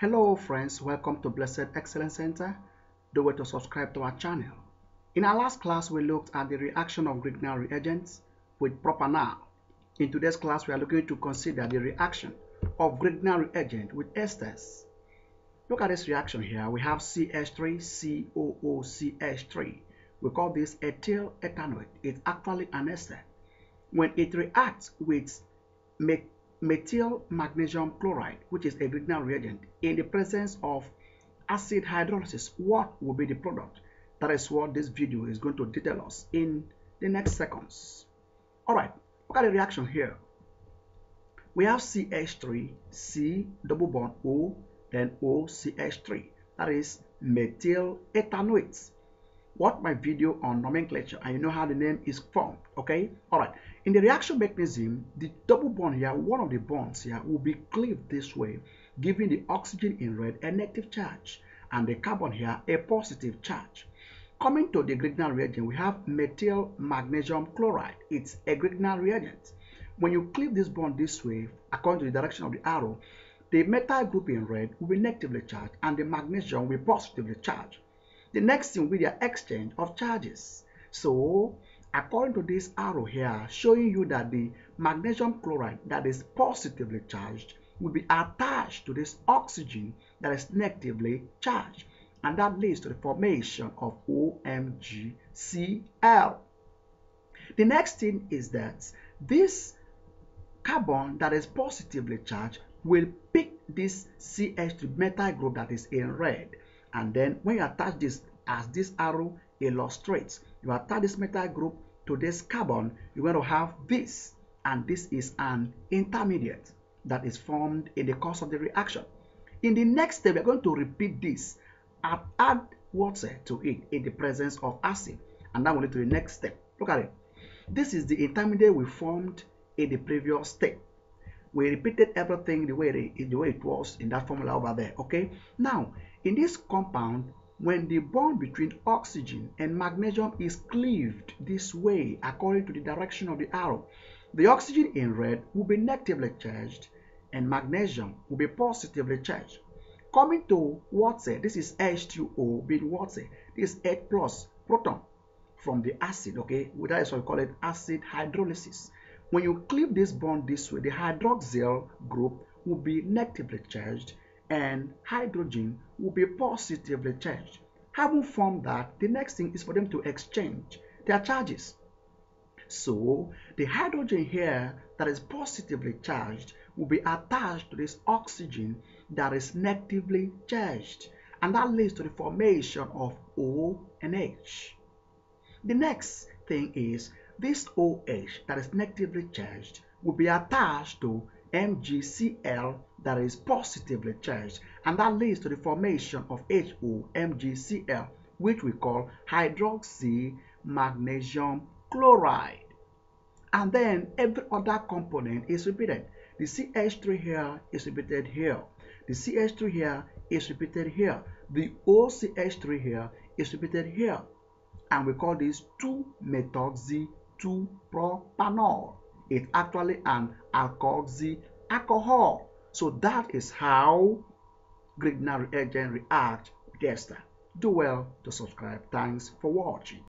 Hello friends, welcome to Blessed Excellence Center. Do way to subscribe to our channel. In our last class, we looked at the reaction of Grignard reagents with propanol. In today's class, we are looking to consider the reaction of Grignard reagent with esters. Look at this reaction here. We have CH3COOCH3. We call this ethyl ethanoate. It's actually an ester. When it reacts with methyl magnesium chloride, which is a Grignard reagent, in the presence of acid hydrolysis, what will be the product? That is what this video is going to detail us in the next seconds. All right, look at the reaction here. We have CH3, C double bond O, then OCH3. That is methyl ethanoate. What my video on nomenclature and you know how the name is formed. Okay, all right. In the reaction mechanism, the double bond here, one of the bonds here will be cleaved this way, giving the oxygen in red a negative charge and the carbon here a positive charge. Coming to the Grignard reagent, we have methyl magnesium chloride. It's a Grignard reagent. When you cleave this bond this way, according to the direction of the arrow, the methyl group in red will be negatively charged and the magnesium will be positively charged. The next thing will be the exchange of charges. So, according to this arrow here, showing you that the magnesium chloride that is positively charged will be attached to this oxygen that is negatively charged. And that leads to the formation of OMgCl. The next thing is that this carbon that is positively charged will pick this CH3 methyl group that is in red and then when you attach this as this arrow illustrates you attach this methyl group to this carbon you're going to have this. And this is an intermediate that is formed in the course of the reaction. In the next step we're going to repeat this and add water to it in the presence of acid. And that will lead to the next step. Look at it. This is the intermediate we formed in the previous step. We repeated everything the way it, the way it was in that formula over there okay? Now in this compound when the bond between oxygen and magnesium is cleaved this way according to the direction of the arrow the oxygen in red will be negatively charged and magnesium will be positively charged. Coming to water this is h2o being water. This is H plus proton from the acid okay? That is what we call it acid hydrolysis. When you cleave this bond this way, the hydroxyl group will be negatively charged and hydrogen will be positively charged. Having formed that, the next thing is for them to exchange their charges. So the hydrogen here that is positively charged will be attached to this oxygen that is negatively charged and that leads to the formation of O and H. The next thing is this OH that is negatively charged will be attached to MgCl that is positively charged and that leads to the formation of HO MgCl which we call hydroxy magnesium chloride. And then every other component is repeated. The CH3 here is repeated here. The CH3 here is repeated here. The OCH3 here is repeated here. And we call this 2-methoxy 2-propanol. It's actually an alkoxy alcohol. So that is how Grignard reagent react ester. Do well to subscribe. Thanks for watching.